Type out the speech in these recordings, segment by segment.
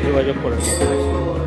que yo por el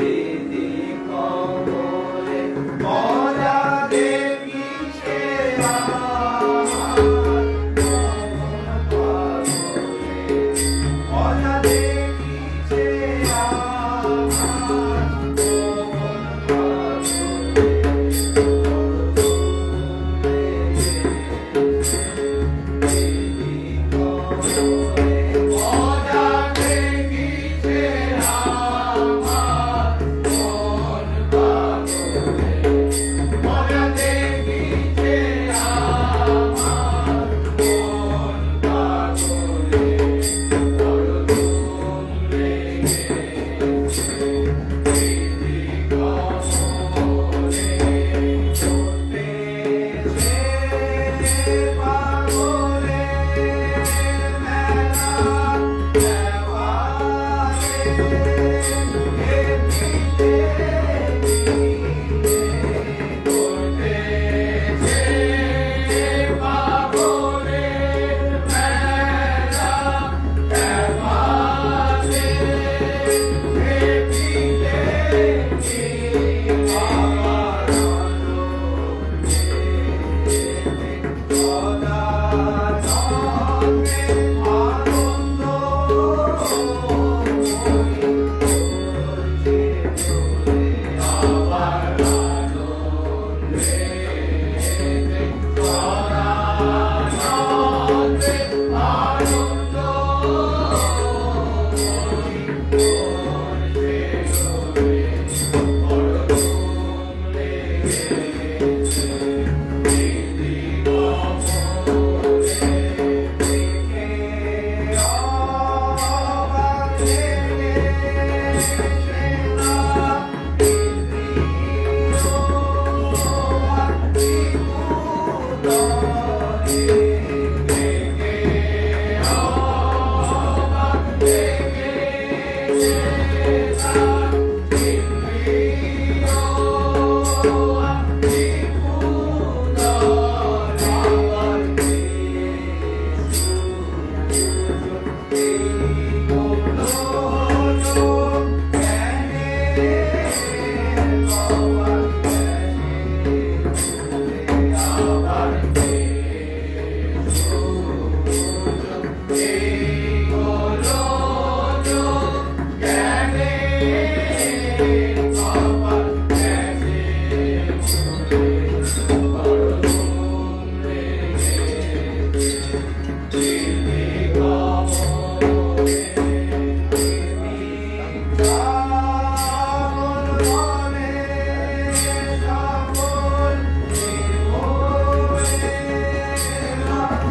Deus.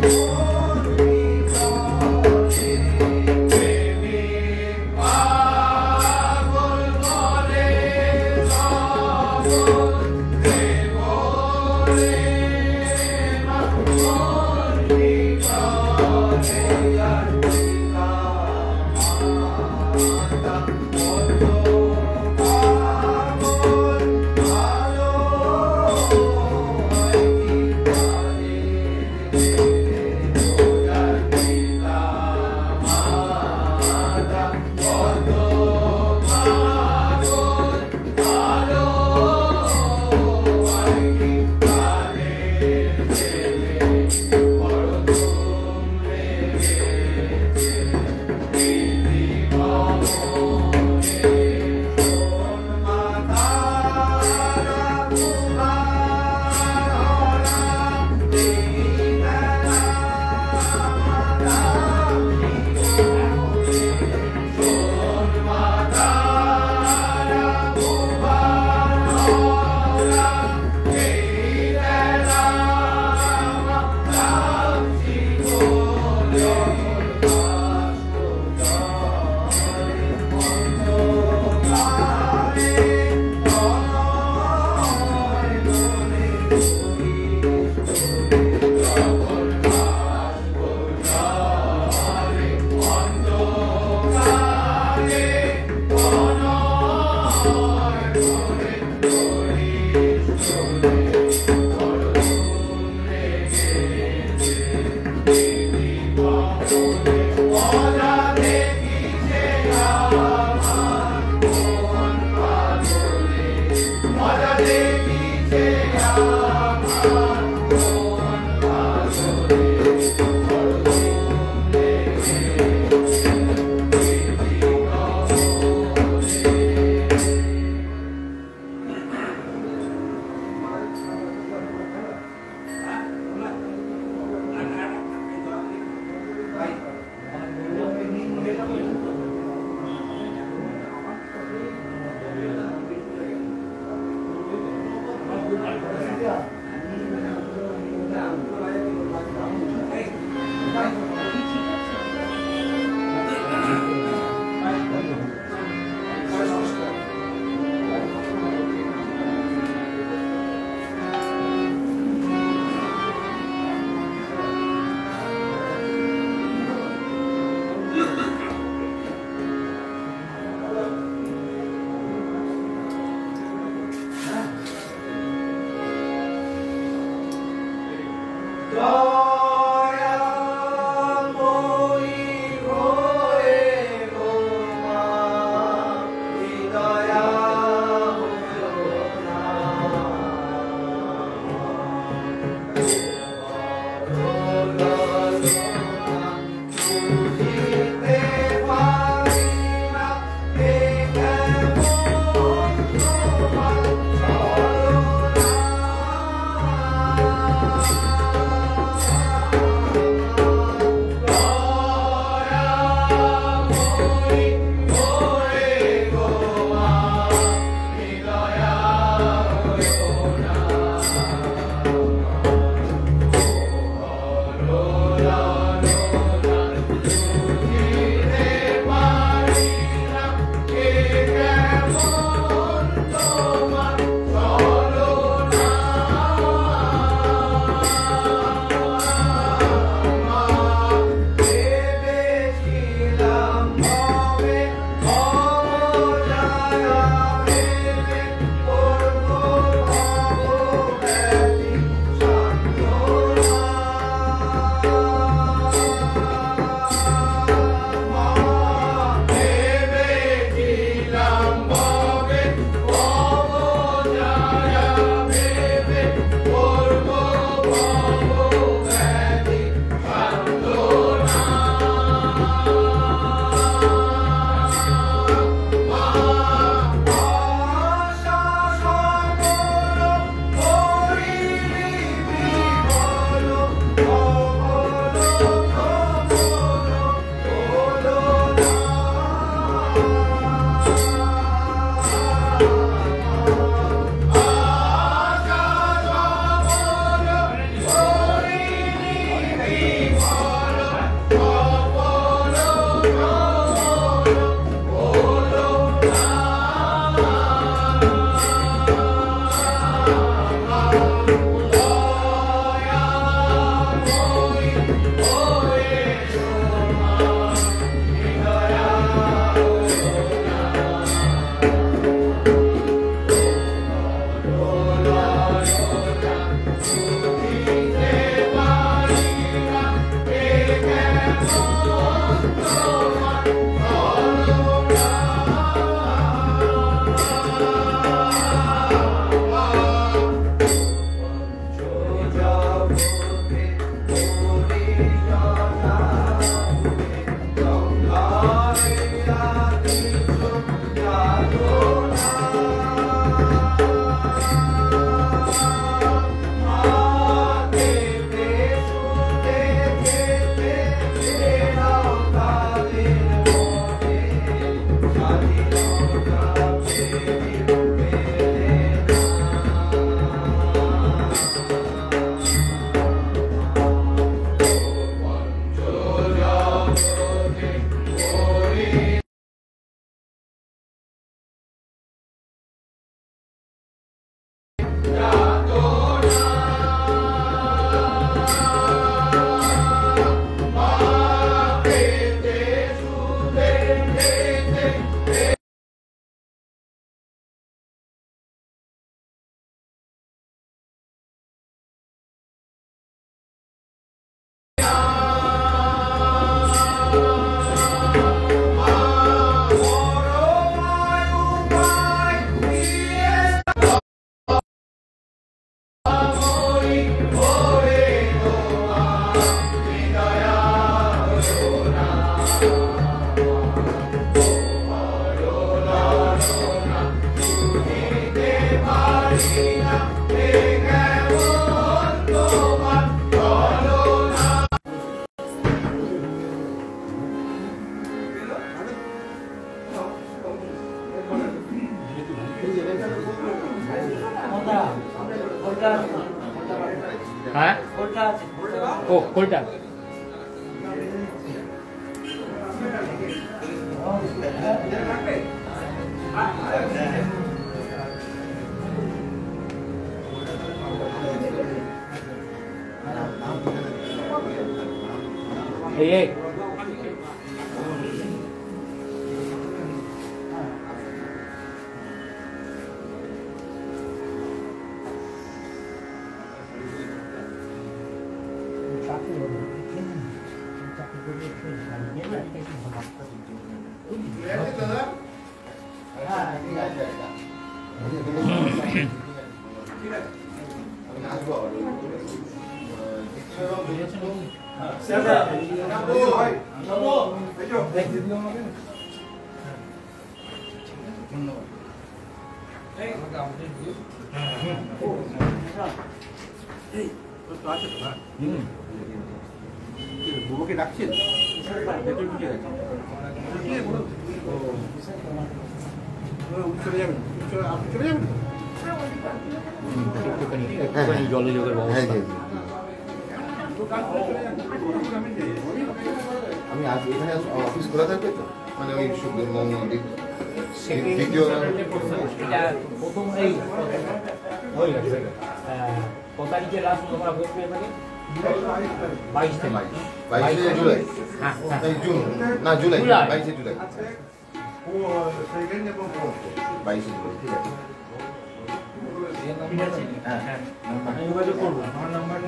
Thank you. প্রথম এই তারিখে লাস্ট তোমরা ভোট বাইশে বাইশে জুলাই হ্যাঁ জুন না জুলাই বাইশে বাইশে জুলাই ঠিক আছে যোগাযোগ করবো আমার number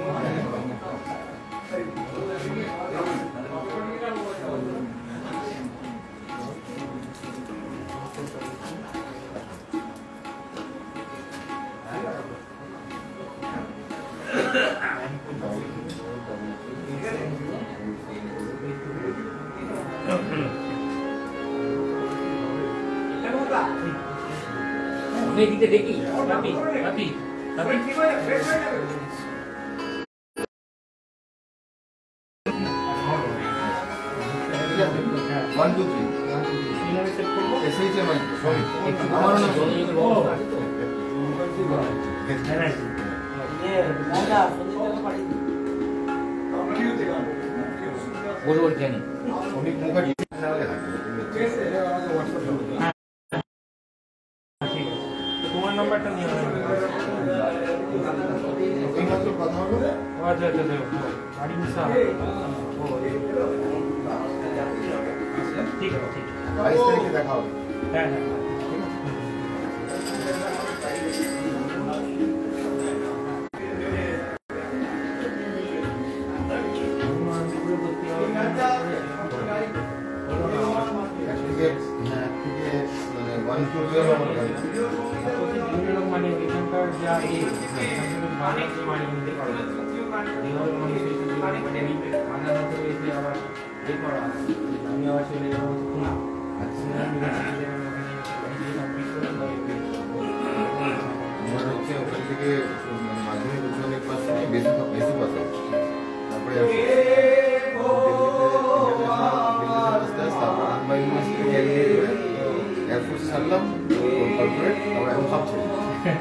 Boleh kita degi. Tapi, tapi, tapi. બેસી તો બેસી પાતો આપણે એરફોર્સ સલ્લમ કોર્પોરેટ આપણે હું સબ છે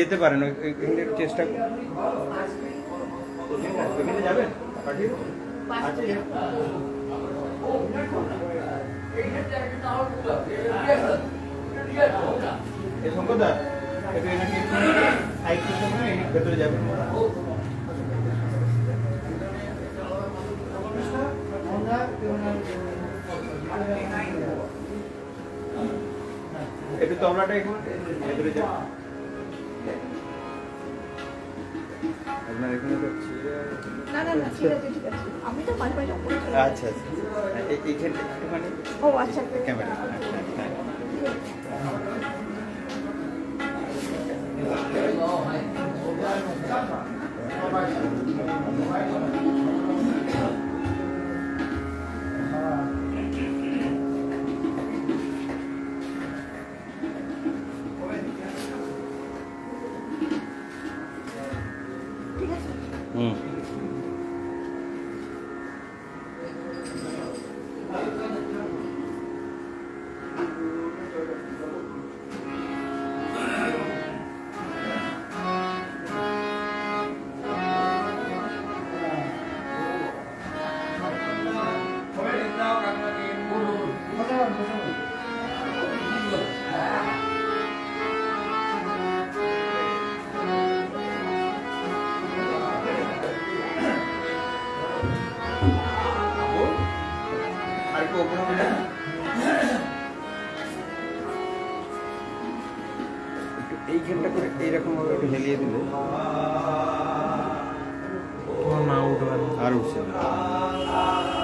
যেতে পারেন এখানে চেষ্টা যাবেন শঙ্করদা ভেতরে যাবেন এটা তো আমরা ভেতরে যাবো আপনার এখানে তো না না না ঠিক আছে ঠিক আছে আমি তো মাঝে মাঝে আচ্ছা আচ্ছা এখানে মানে? ও আচ্ছা, আচ্ছা। ক্যামেরা আচ্ছা, আচ্ছা। Shabbat.